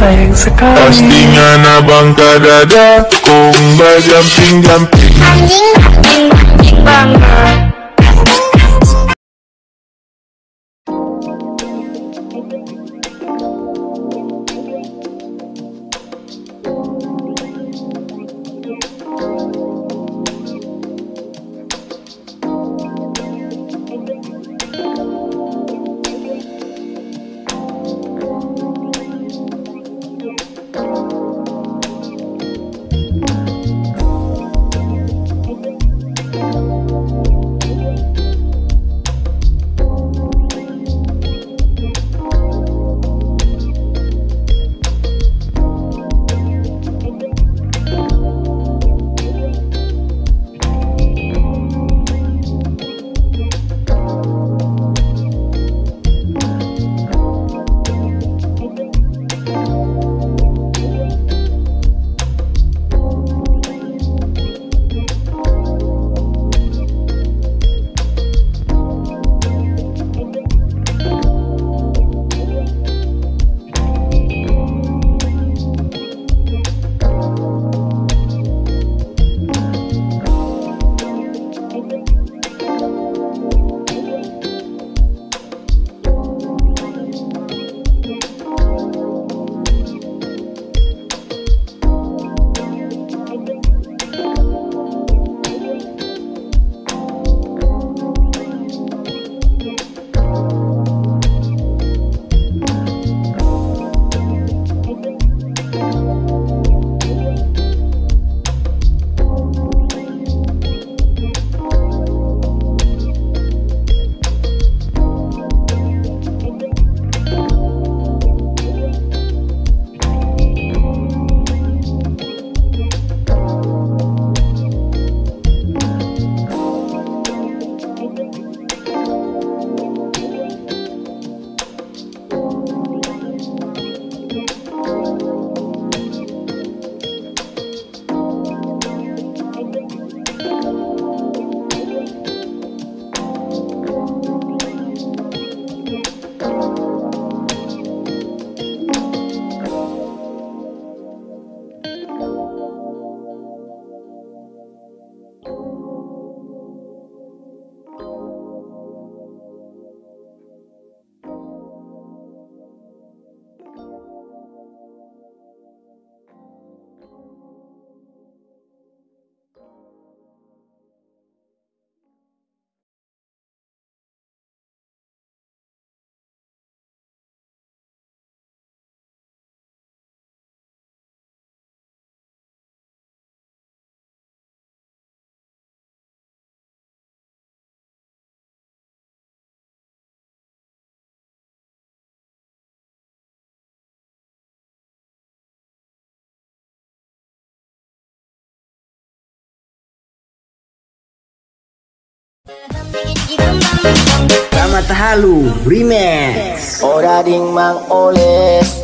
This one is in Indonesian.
sayang sekali. Pastinya nabang kadada Kung bajamping-jamping. Anjing, anjing, anjing banget Selamat Halu Remix. Ora ding mang oles